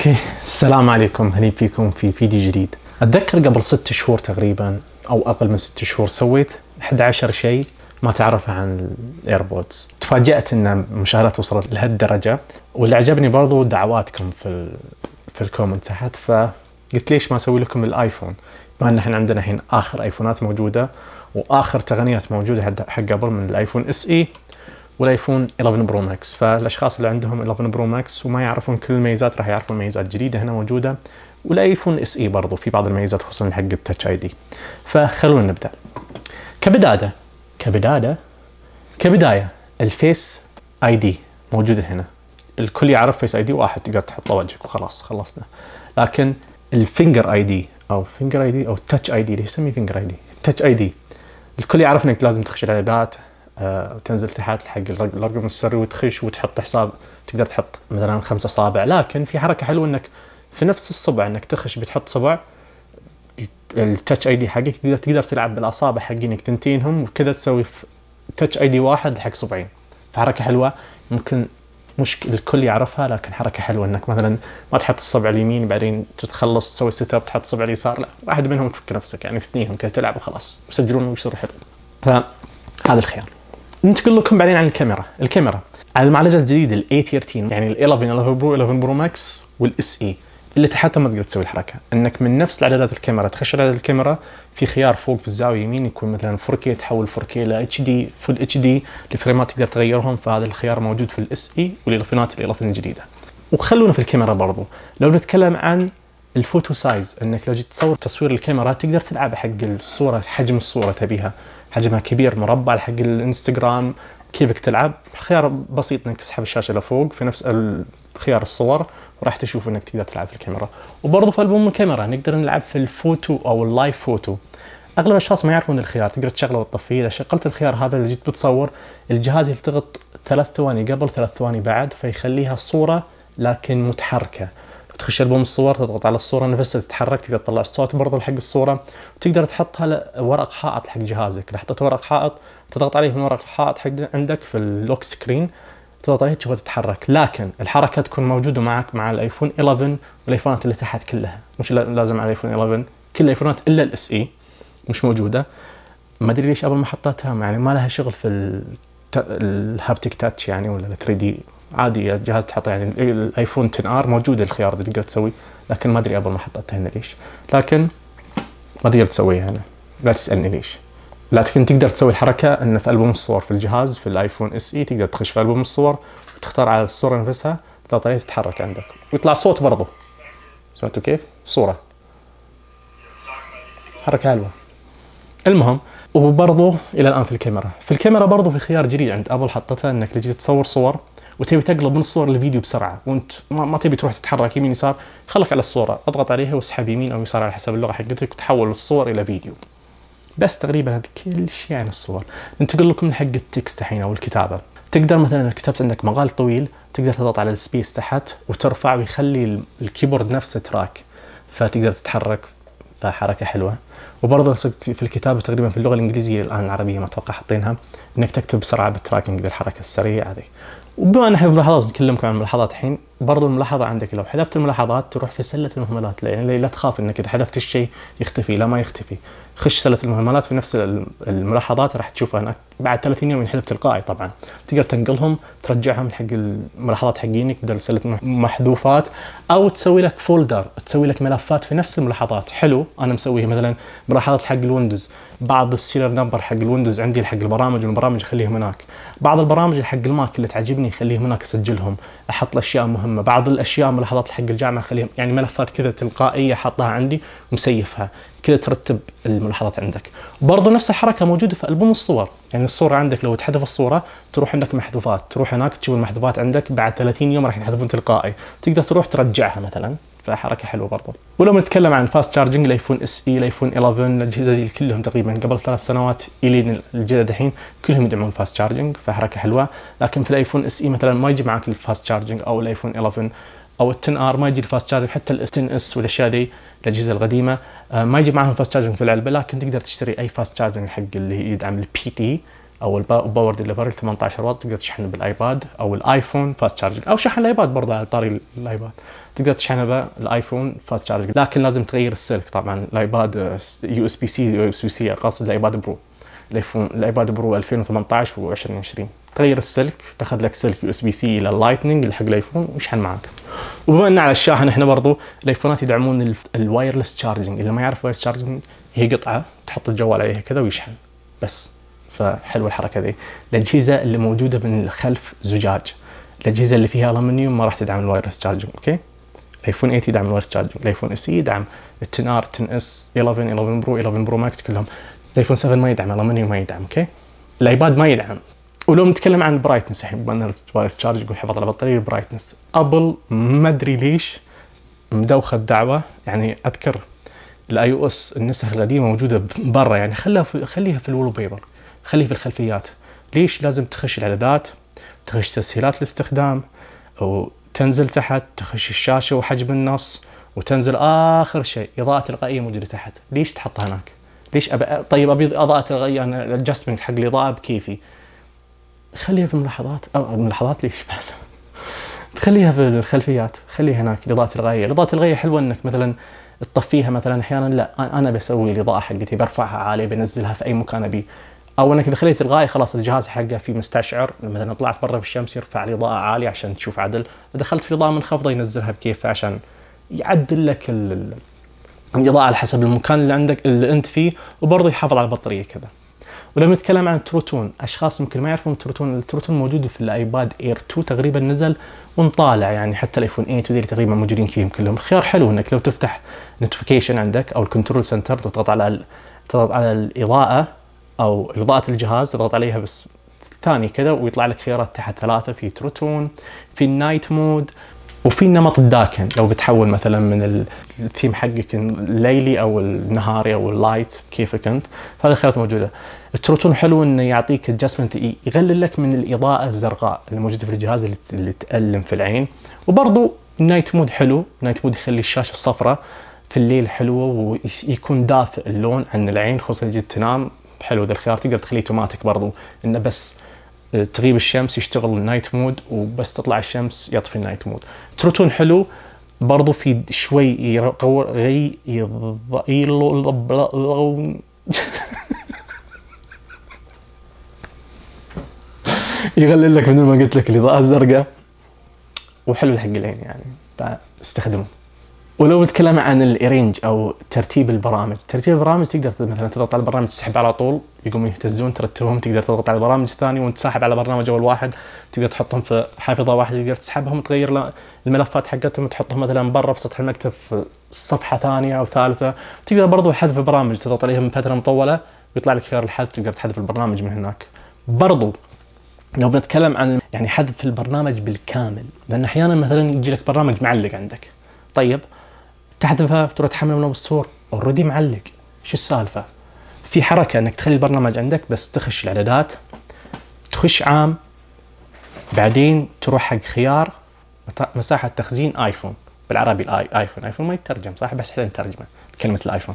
أوكي. السلام عليكم. هلا فيكم في فيديو جديد. أتذكر قبل ست شهور تقريبا أو أقل من ست شهور سويت 11 شيء ما تعرف عن ال AirPods. تفاجأت إن مشاهدات وصلت لهالدرجة واللي عجبني برضو دعواتكم في ال... في ال comment تحت فقلت ليش ما أسوي لكم ال iPhone؟ بما إن إحنا عندنا الحين آخر iPhone ات موجودة وآخر تقنيات موجودة حق Apple من ال iPhone SE. وال iPhone 11 Pro Max. فالأشخاص اللي عندهم 11 Pro Max وما يعرفون كل الميزات راح يعرفون ميزات جديدة هنا موجودة. والايفون SE برضو في بعض الميزات خصوصا حق ال Touch ID. فخلونا نبدأ. كبداية كبداية كبداية ال Face ID موجودة هنا. الكل يعرف Face ID واحد تقدر تحطه وجهك وخلاص خلصنا. لكن ال Finger ID أو Finger ID أو Touch ID ليش يسميه Finger ID؟ Touch ID. الكل يعرف إنك لازم تخش الإعدادات. آه، وتنزل تحت حق الرقم السري وتخش وتحط حساب تقدر تحط مثلا خمسة اصابع لكن في حركة حلوة إنك في نفس الصبع إنك تخش بتحط صبع ال Touch ID حقك تقدر تقدر تلعب بالأصابع حقينك ثنتينهم وكذا تسوي Touch ID واحد حق صبعين. فحركة حلوة ممكن مش الكل يعرفها لكن حركة حلوة إنك مثلا ما تحط الصبع اليمين بعدين تتخلص تسوي set up تحط الصبع اليسار. لا واحد منهم تفك نفسك يعني اثنينهم كذا تلعب وخلاص يسجلون ويصير حلو. فهذا الخيار. ننتقل لكم بعدين عن الكاميرا. الكاميرا. على المعالجة الجديدة ال A13 يعني ال 11 11 Pro 11 Pro Max وال SE اللي تحتها ما تقدر تسوي الحركة. إنك من نفس الاعدادات الكاميرا تخش اعدادات الكاميرا في خيار فوق في الزاوية يمين يكون مثلا 4K تحول 4K ل HD Full HD ال frameات تقدر تغيرهم فهذا الخيار موجود في ال SE والايفونات ال 11 الجديدة. وخلونا في الكاميرا برضو. لو نتكلم عن ال photo size إنك لو جيت تصور تصوير الكاميرا تقدر تلعب حق الصورة حجم الصورة تبيها. حجمها كبير مربع حق الانستغرام كيفك تلعب؟ خيار بسيط إنك تسحب الشاشة لفوق في نفس خيار الصور وراح تشوف إنك تقدر تلعب في الكاميرا. وبرضه في ألبوم الكاميرا نقدر نلعب في الفوتو أو ال live photo. أغلب الأشخاص ما يعرفون الخيار تقدر تشغله وتطفيه. إذا شغلت الخيار هذا إلى جيت بتصور الجهاز يلتقط ثلاث ثواني قبل ثلاث ثواني بعد فيخليها صورة لكن متحركة. تخش ألبوم الصور تضغط على الصورة نفسها تتحرك تقدر تطلع الصوت برضه حق الصورة. وتقدر تحطها ورق حائط حق جهازك. إذا حطيت ورق حائط تضغط عليه من ورق الحائط حق عندك في ال lock screen تضغط عليه تشوفها تتحرك. لكن الحركة تكون موجودة معك مع الآيفون 11 والآيفونات اللي تحت كلها. مش لازم على الآيفون 11 كل الآيفونات إلا ال SE مش موجودة. ما أدري ليش ابل ما حطتها يعني ما لها شغل في ال Haptic Touch يعني ولا 3D عادي جهاز تحط يعني الآيفون 10 R موجود الخيار اللي تقدر تسوي لكن ما أدري ابل ما حطتها هنا ليش. لكن ما تقدر تسويها هنا لا تسألني ليش. لكن تقدر تسوي الحركة إن في ألبوم الصور في الجهاز في الآيفون SE تقدر تخش في ألبوم الصور وتختار على الصورة نفسها تضغط عليها تتحرك عندك. ويطلع صوت برضه سمعتوا كيف؟ صورة. حركة حلوة. المهم وبرضه إلى الآن في الكاميرا. في الكاميرا برضه في خيار جديد عند أبل حطتها إنك تجي تصور صور وتبي تقلب من الصور لفيديو بسرعة وانت ما تبي تروح تتحرك يمين يسار خلك على الصورة اضغط عليها واسحب يمين أو يسار على حسب اللغة حقتك وتحول الصور إلى فيديو. بس تقريبا هذا كل شيء عن الصور. ننتقل لكم حق ال text الحين أو الكتابة. تقدر مثلا إذا كتبت عندك مقال طويل تقدر تضغط على ال space تحت وترفع ويخلي ال keyboard نفسه track فتقدر تتحرك فحركة حلوة. وبرضه في الكتابة تقريبا في اللغة الإنجليزية إلى الآن العربية ما أتوقع حاطينها إنك تكتب بسرعة بال tracking بالحركة السريعة هذه. وبما ان إحنا ملاحظات نكلمكم عن الملاحظات الحين برضو الملاحظة عندك لو حذفت الملاحظات تروح في سلة المهملات يعني لا تخاف إنك إذا حذفت الشيء يختفي لا ما يختفي. خش سلة المهملات في نفس الملاحظات راح تشوفها هناك بعد 30 يوم ينحذف تلقائي طبعا. تقدر تنقلهم ترجعهم حق الملاحظات حقينك بدل سله محذوفات أو تسوي لك folder تسوي لك ملفات في نفس الملاحظات. حلو أنا مسويها مثلا ملاحظات حق ال Windows. بعض ال serial number حق ال Windows عندي حق البرامج والبرامج اخليهم هناك. بعض البرامج حق ال Mac اللي تعجبني اخليهم هناك اسجلهم أحط الأشياء المهمه بعض الأشياء ملاحظات حق الجامعة اخليهم يعني ملفات كذا تلقائية حاطها عندي ومسيفها. كذا ترتب الملاحظات عندك. برضو نفس الحركة موجودة في ألبوم الصور. يعني الصورة عندك لو تحذف الصورة تروح عندك محذوفات. تروح هناك تشوف المحذوفات عندك بعد 30 يوم راح ينحذفون تلقائي. تقدر تروح ترجعها مثلا. فحركة حلوة برضو. ولو نتكلم عن ال fast charging الآيفون SE الآيفون 11 الأجهزة دي كلهم تقريبا قبل ثلاث سنوات إلين الجدد الحين كلهم يدعمون ال fast charging فحركة حلوة. لكن في الآيفون SE مثلا ما يجي معك ال fast charging أو الآيفون 11 أو ال 10 R ما يجي ال fast charging حتى ال 10 S والأشياء دي الأجهزة القديمة آه، ما يجي معهم fast charging في العلبة لكن تقدر تشتري أي fast charging حق اللي يدعم ال PD أو ال Power Delivery 18 واط تقدر تشحنه بالآيباد أو الآيفون fast charging أو شحن الآيباد برضه على طاري الآيباد. تقدر تشحنه بالآيفون fast charging لكن لازم تغير السلك طبعا. الآيباد يو إس بي سي يو إس بي سي قصد الايباد Pro. الآيفون الآيباد Pro 2018 و2020 تغير السلك تاخذ لك سلك USB-C إلى ال Lightning حق الآيفون ويشحن معك وبما إن على الشاحن إحنا برضو الآيفونات يدعمون ال wireless charging اللي ما يعرف wireless charging هي قطعة تحط الجوال عليها كذا ويشحن. بس. فحلوه الحركة ذي. الأجهزة اللي موجودة من الخلف زجاج. الأجهزة اللي فيها الومنيوم ما راح تدعم ال wireless charging أوكي؟ الآيفون 8 يدعم ال wireless charging الآيفون S يدعم ال 10 R 10 S 11 11 Pro 11 Pro Max كلهم. الآيفون 7 ما يدعم الومنيوم ما يدعم أوكي؟ الآيباد ما يدعم. ولو نتكلم عن ال brightness الحين بما إن ال wireless charge يقول حفاظ على البطاريه ال brightness أبل ما أدري ليش مدوخة الدعوة. يعني أذكر ال iOS النسخ القديمة موجودة برا يعني خليها في خليها في ال wallpaper خليه في الخلفيات. ليش لازم تخش الاعدادات تخش تسهيلات الاستخدام وتنزل تحت تخش الشاشة وحجم النص وتنزل آخر شيء إضاءة تلقائيه موجودة تحت. ليش تحطها هناك؟ ليش أبي طيب أبي إضاءة تلقائيه أنا الادجستمنت حق الإضاءة بكيفي؟ خليها في الملاحظات. أو الملاحظات ليش بعد؟ تخليها في الخلفيات. خليها هناك الاضاءه التلقائيه الاضاءه التلقائيه حلوة إنك مثلا تطفيها مثلا أحيانا لا أنا بسوي الإضاءة حقتي برفعها عاليه بنزلها في أي مكان أبي. أو إنك خليت الغاية خلاص الجهاز حقه في مستشعر مثلا طلعت برا في الشمس يرفع الاضاءه عالية عشان تشوف عدل. دخلت في الاضاءه منخفضه ينزلها بكيف عشان يعدل لك الإضاءة على حسب المكان اللي عندك اللي أنت فيه وبرضه يحافظ على البطارية كذا. ولما نتكلم عن ال True Tone أشخاص يمكن ما يعرفون التروتون التروتون موجود في الآيباد إير 2 تقريبا نزل ونطالع يعني حتى الآيفون 8 وذي تقريبا موجودين فيهم كلهم خيار حلو إنك لو تفتح notification عندك أو ال control center تضغط على تضغط على الإضاءة أو إضاءة الجهاز تضغط عليها بس ثاني كذا ويطلع لك خيارات تحت ثلاثة في True Tone في ال night mode وفي النمط الداكن. لو بتحول مثلا من الثيم حقك الليلي أو النهاري أو ال light كيفك أنت فهذه الخيارات موجودة. ال True Tone حلو إنه يعطيك adjustment يقلل لك من الإضاءة الزرقاء اللي موجودة في الجهاز اللي, اللي تألم في العين. وبرضو ال night mode حلو ال night mode يخلي الشاشة الصفراء في الليل حلوة ويكون دافئ اللون عن العين خصوصا تجي تنام. حلو ذا الخيار تقدر تخليه اوتوماتيك برضو إنه بس تغيب الشمس يشتغل ال night mode وبس تطلع الشمس يطفي ال night mode. True Tone حلو برضو في شوي يقور غي يقلل لك مثل ما قلت لك الإضاءة الزرقاء. وحلو حق العين يعني فاستخدمه. ولو نتكلم عن الإرينج أو ترتيب البرامج، ترتيب البرامج تقدر مثلا تضغط على البرنامج تسحب على طول يقوموا يهتزون ترتبهم تقدر تضغط على البرامج الثانية وانت ساحب على برنامج أول واحد تقدر تحطهم في حافظة واحدة تقدر تسحبهم تغير الملفات حقتهم تحطهم مثلا برا في سطح المكتب في صفحة ثانية أو ثالثة. تقدر برضو حذف البرامج تضغط عليهم من فتره مطولة ويطلع لك خيار الحذف تقدر تحذف البرنامج من هناك. برضو لو بنتكلم عن يعني حذف البرنامج بالكامل لأن أحيانا مثلا يجي لك برنامج معلق عندك. طيب تحذفها تروح تحمله من App Store already معلق. شو السالفة؟ في حركة إنك تخلي البرنامج عندك بس تخش الإعدادات تخش عام بعدين تروح حق خيار مساحة تخزين آيفون. بالعربي الاي آيفون. آيفون ما يترجم صح؟ بس إحنا نترجمه. كلمة الآيفون.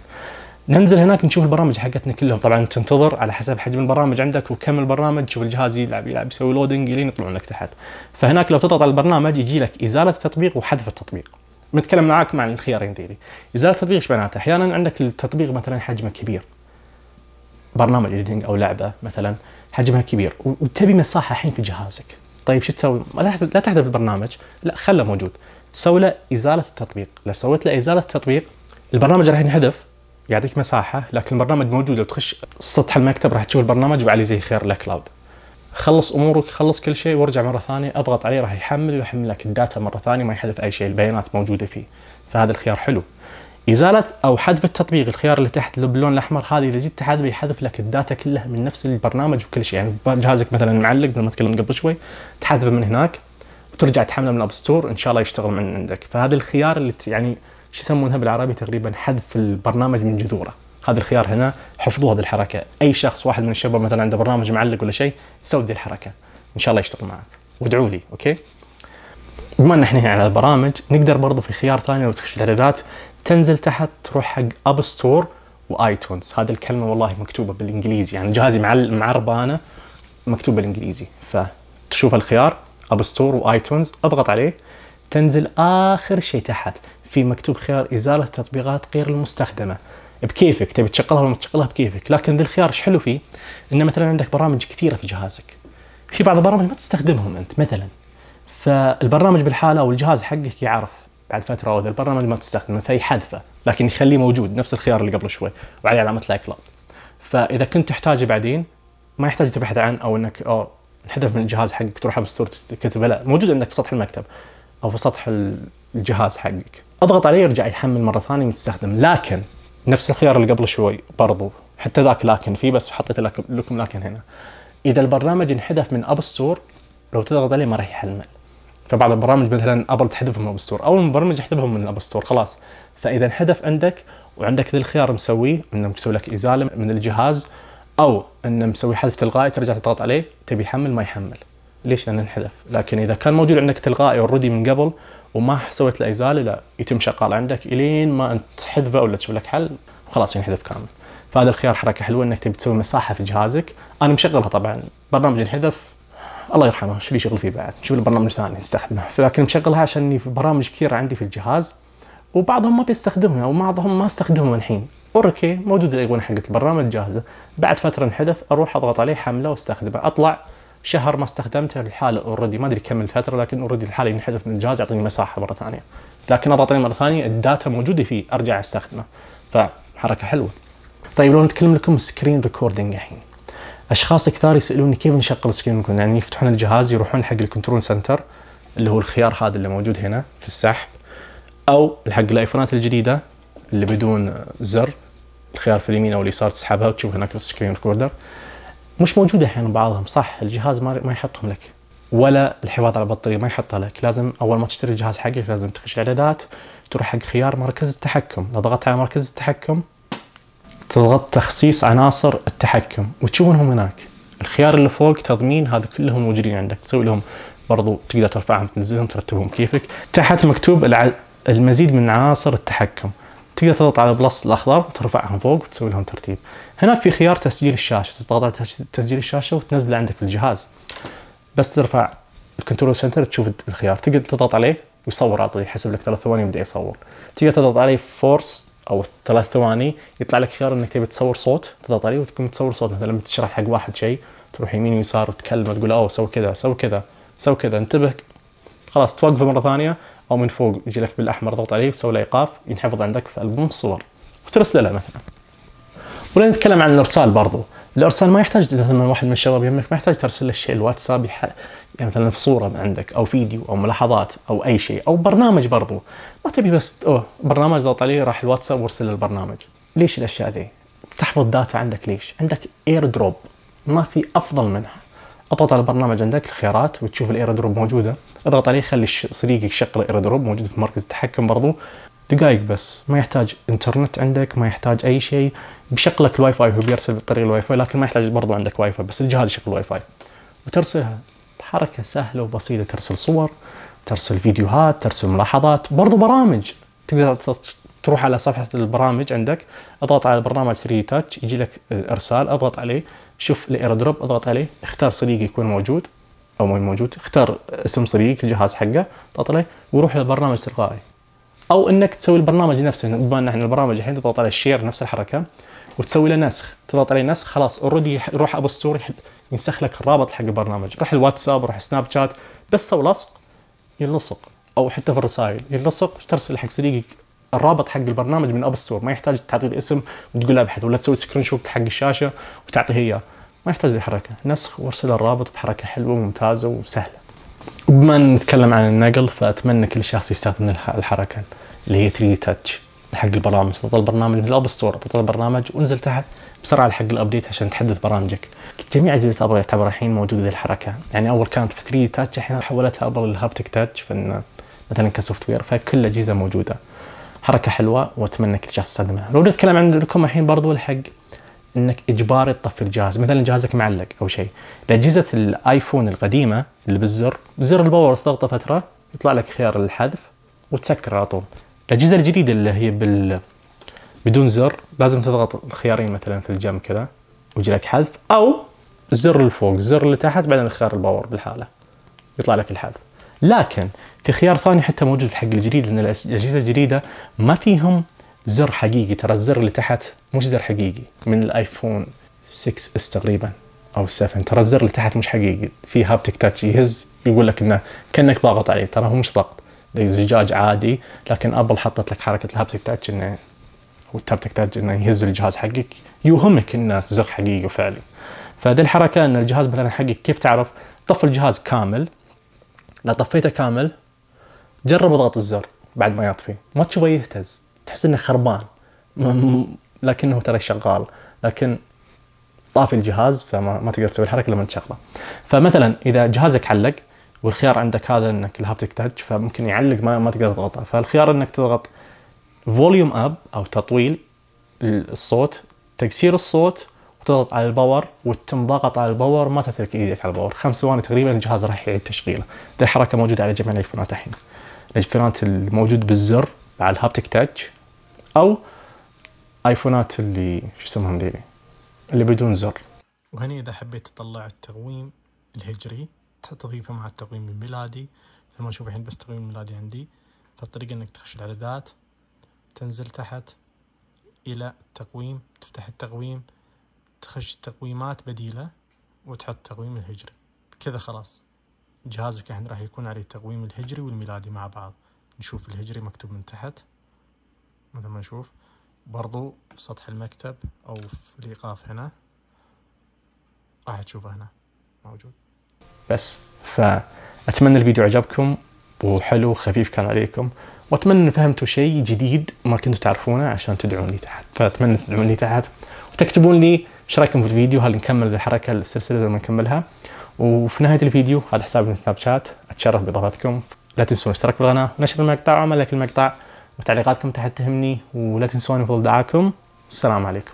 ننزل هناك نشوف البرامج حقتنا كلهم. طبعا تنتظر على حسب حجم البرامج عندك وكم البرنامج تشوف الجهاز يلعب يلعب يسوي loading لين يطلعون لك تحت. فهناك لو تضغط على البرنامج يجي لك إزالة التطبيق وحذف التطبيق. بنتكلم معاك مع الخيارين ذيلي إزالة التطبيق إيش معناته؟ أحيانا عندك التطبيق مثلا حجمه كبير. برنامج editing أو لعبة مثلا حجمها كبير. وتبي مساحة الحين في جهازك. طيب شو تسوي؟ لا تحذف البرنامج لا خله موجود. سوي له إزالة التطبيق. لو سويت له إزالة التطبيق البرنامج راح ينحذف يعطيك مساحة لكن البرنامج موجود. لو تخش سطح المكتب راح تشوف البرنامج وعليه زي خيار ال cloud خلص أمورك خلص كل شيء وارجع مرة ثانية. أضغط عليه راح يحمل ويحمل لك ال data مرة ثانية ما يحذف أي شيء البيانات موجودة فيه. فهذا الخيار حلو. إزالة أو حذف التطبيق الخيار اللي تحت باللون الأحمر هذه إذا جيت تحذف يحذف لك ال data كلها من نفس البرنامج وكل شيء. يعني جهازك مثلا معلق مثل ما تكلمت قبل شوي تحذفه من هناك وترجع تحمله من ال App Store إن شاء الله يشتغل من عندك. فهذا الخيار اللي يعني شو يسمونها بالعربي تقريبا؟ حذف البرنامج من جذوره. هذا الخيار هنا حفظوا هذه الحركة. أي شخص واحد من الشباب مثلا عنده برنامج معلق ولا شيء يسوي هذه الحركة. إن شاء الله يشتغل معك. وادعوا لي okay؟ بما إن إحنا هنا على البرامج نقدر برضو في خيار ثاني لو تخش الإعدادات تنزل تحت تروح حق App Store و iTunes هذه الكلمة والله مكتوبة بالإنجليزي. يعني جهازي معربه أنا مكتوب بالإنجليزي. فتشوف الخيار App Store و iTunes اضغط عليه. تنزل آخر شيء تحت. في مكتوب خيار إزالة تطبيقات غير المستخدمة. بكيفك تبي تشغلها ولا ما تشغلها بكيفك. لكن ذا الخيار إيش حلو فيه؟ انه مثلا عندك برامج كثيرة في جهازك. في بعض البرامج ما تستخدمهم أنت مثلا. فالبرنامج بالحالة أو الجهاز حقك يعرف بعد فترة أو البرنامج ما تستخدمه فيحذفه لكن يخليه موجود. نفس الخيار اللي قبل شوي وعليه علامة ال iCloud فإذا كنت تحتاجه بعدين ما يحتاج تبحث عنه أو إنك أو انحذف من الجهاز حقك تروح store تكتبه. لا موجود عندك في سطح المكتب أو في سطح الجهاز حقك. أضغط عليه يرجع يحمل مرة ثانية وتستخدم. لكن نفس الخيار اللي قبل شوي برضو حتى ذاك لكن فيه بس حطيت لكم لكن هنا. إذا البرنامج انحذف من App Store لو تضغط عليه ما راح يحمل فبعض البرامج مثلا ابل تحذفهم من App Store أو المبرمج يحذفهم من ال App Store خلاص. فإذا انحذف عندك وعندك ذا الخيار مسويه إنه مسوي لك إزالة من الجهاز أو إنه مسوي حذف تلقائي ترجع تضغط عليه تبي يحمل ما يحمل. ليش؟ لأنه انحذف. لكن إذا كان موجود عندك تلقائي already من قبل وما سويت له ازاله لا يتم شغال عندك إلين ما أنت تحذفه ولا تشوف لك حل وخلاص ينحذف كامل. فهذا الخيار حركة حلوة إنك تبي تسوي مساحة في جهازك. أنا مشغلها طبعا برنامج انحذف الله يرحمه شو لي شغل فيه بعد؟ شوف البرنامج ثاني استخدمه لكن مشغلها عشان في برامج كثيرة عندي في الجهاز وبعضهم ما بيستخدمها أو بعضهم ما استخدمهم الحين. okay موجود الأيقونة حقت البرنامج جاهزة. بعد فترة انحذف أروح أضغط عليه حملة واستخدمه. أطلع شهر ما استخدمته الحاله already ما أدري كم الفترة لكن already الحالة ينحذف من الجهاز يعطيني مساحة مرة ثانية. لكن اضغط عليه مرة ثانية ال data موجودة فيه أرجع أستخدمه. فحركة حلوة. طيب لو نتكلم لكم screen recording الحين. أشخاص كثار يسألوني كيف نشغل screen recording يعني يفتحون الجهاز يروحون حق ال control center اللي هو الخيار هذا اللي موجود هنا في السحب أو حق الآيفونات الجديدة اللي بدون زر الخيار في اليمين أو اليسار تسحبها وتشوف هناك ال screen recorder مش موجوده أحيانا بعضهم صح؟ الجهاز ما ما يحطهم لك. ولا الحفاظ على البطارية ما يحطها لك. لازم أول ما تشتري الجهاز حقك لازم تخش الاعدادات تروح حق خيار مركز التحكم. لو ضغطت على مركز التحكم تضغط تخصيص عناصر التحكم وتشوفونهم هناك. الخيار اللي فوق تضمين هذا كلهم موجودين عندك. تسوي لهم برضو تقدر ترفعهم تنزلهم ترتبهم كيفك. تحت مكتوب المزيد من عناصر التحكم. تقدر تضغط على ال plus الأخضر وترفعهم فوق وتسوي لهم ترتيب. هناك في خيار تسجيل الشاشة تضغط على تسجيل الشاشة وتنزله عندك في الجهاز. بس ترفع ال control center تشوف الخيار تقدر تضغط عليه ويصور على طول يحسب لك ثلاث ثواني يبدا يصور. تقدر تضغط عليه force أو ثلاث ثواني يطلع لك خيار إنك تبي تصور صوت تضغط عليه وتقوم تصور صوت. مثلا لما تشرح حق واحد شيء تروح يمين ويسار وتكلمه تقول أوه سوي كذا سوي كذا سوي كذا. انتبه خلاص توقفه مرة ثانية أو من فوق يجي لك بالأحمر ضغط عليه وتسوي له إيقاف ينحفظ عندك في ألبوم الصور وترسله له مثلا. ولا نتكلم عن الإرسال برضو. الإرسال ما يحتاج مثلا واحد من الشباب يمك ما يحتاج ترسل له شيء الواتساب يح... يعني مثلا في صورة عندك أو فيديو أو ملاحظات أو أي شيء أو برنامج برضو. ما تبي بس أوه برنامج ضغط عليه راح الواتساب وارسل البرنامج. ليش الأشياء ذي؟ تحفظ data عندك ليش؟ عندك AirDrop. ما في أفضل منها. اضغط على البرنامج عندك الخيارات وتشوف ال AirDrop موجودة. أضغط عليه خلي صديقك يشغل ال AirDrop موجود في مركز التحكم برضو. دقائق بس ما يحتاج إنترنت عندك ما يحتاج أي شيء. بيشغل لك الواي فاي هو بيرسل بالطريقة الواي فاي لكن ما يحتاج برضو عندك واي فاي بس الجهاز يشغل واي فاي وترسلها بحركة سهلة وبسيطة ترسل صور ترسل فيديوهات ترسل ملاحظات. برضو برامج. تقدر تروح على صفحة البرامج عندك. أضغط على البرنامج 3D Touch يجي لك إرسال. أضغط عليه. شوف ال AirDrop اضغط عليه اختار صديق يكون موجود أو مو موجود اختار اسم صديق الجهاز حقه اضغط عليه وروح للبرنامج تلقائي. أو إنك تسوي البرنامج نفسه بما إن إحنا البرامج الحين تضغط على ال share نفس الحركة وتسوي له نسخ تضغط عليه نسخ خلاص already يروح App Store ينسخ لك الرابط حق البرنامج. روح الواتساب روح سناب شات بس سوي لصق ينلصق أو حتى في الرسائل ينلصق ترسل حق صديقك الرابط حق البرنامج من App Store ما يحتاج تعطيه الاسم وتقول أبحث ولا تسوي screenshot حق الشاشة وتعطيه اياه ما يحتاج الحركه نسخ وارسل الرابط بحركة حلوة وممتازة وسهلة. وبما نتكلم عن النقل فأتمنى كل شخص يستخدم الحركة اللي هي 3D Touch حق البرامج. تضغط البرنامج من ال App Store تضغط البرنامج وانزل تحت بسرعة حق ال update عشان تحدث برامجك. جميع اجهزه ابل يعتبر الحين موجودة الحركة. يعني أول كانت في 3D Touch الحين حولتها ابل لل Haptic Touch فإن مثلا ك software فكل الاجهزه موجودة. حركة حلوة وأتمنى كل شخص يستخدمها لو نتكلم عندكم الحين برضو الحق إنك إجباري تطفي الجهاز مثلا جهازك معلق أو شيء. لأجهزة الآيفون القديمة اللي بالزر زر ال power تضغطه فترة يطلع لك خيار الحذف وتسكر على طول. الأجهزة الجديدة اللي هي بال بدون زر لازم تضغط الخيارين مثلا في الجنب كذا ويجي لك حذف أو الزر اللي فوق الزر اللي تحت بعدين اختار ال power بالحالة يطلع لك الحذف. لكن في خيار ثاني حتى موجود في حق الجديد لأن الأجهزة الجديدة ما فيهم زر حقيقي. ترى الزر اللي تحت مش زر حقيقي. من الآيفون 6 S تقريبا أو 7 ترى الزر اللي تحت مش حقيقي. في Haptic Touch يهز يقول لك إنه كأنك ضاغط عليه. ترى هو مش ضغط. زجاج عادي لكن أبل حطت لك حركة الهابتك تاتش إنه والتابتك تاتش إنه يهز الجهاز حقك يوهمك إنه زر حقيقي وفعلي. فهذه الحركة إن الجهاز مثلا حقك كيف تعرف؟ طف الجهاز كامل لا طفيته كامل جرب اضغط الزر بعد ما يطفي. ما تشوفه يهتز. تحس إنه خربان. لكنه ترى شغال. لكن طافي الجهاز فما ما تقدر تسوي الحركة لما تشغله. فمثلا إذا جهازك علق والخيار عندك هذا إنك ال Haptic Touch فممكن يعلق ما, ما تقدر تضغطه. فالخيار إنك تضغط volume up أو تطويل الصوت تكسير الصوت وتضغط على ال power وتتم ضغط على ال power ما تترك إيدك على الباور. خمس ثواني تقريبا الجهاز راح يعيد تشغيله ذي الحركة موجودة على جميع الايفونات الحين. الايفونات الموجود بالزر على ال Haptic Touch أو آيفونات اللي شو اسمهم ذي اللي بدون زر. وهني إذا حبيت تطلع التقويم الهجري تضيفه مع التقويم الميلادي. مثل ما نشوف الحين بس التقويم الميلادي عندي. فالطريقة إنك تخش الإعدادات تنزل تحت إلى التقويم تفتح التقويم. تخش تقويمات بديلة وتحط تقويم الهجري. كذا خلاص. جهازك الحين راح يكون عليه التقويم الهجري والميلادي مع بعض. نشوف الهجري مكتوب من تحت. مثل ما نشوف. برضو في سطح المكتب أو في الإيقاف هنا. راح تشوفه هنا. موجود. بس. فأتمنى الفيديو عجبكم وحلو وخفيف كان عليكم. وأتمنى إن فهمتوا شيء جديد ما كنتوا تعرفونه عشان تدعون لي تحت. فأتمنى تدعون لي تحت. وتكتبون لي إيش رأيكم في الفيديو؟ هل نكمل الحركة؟ السلسلة لما نكملها. وفي نهاية الفيديو هذا حسابي من سناب شات أتشرف بإضافتكم. لا تنسون الاشتراك بالقناه ونشر المقطع وعمل لك المقطع وتعليقاتكم تحت تهمني ولا تنسوني فضل دعاكم. والسلام عليكم.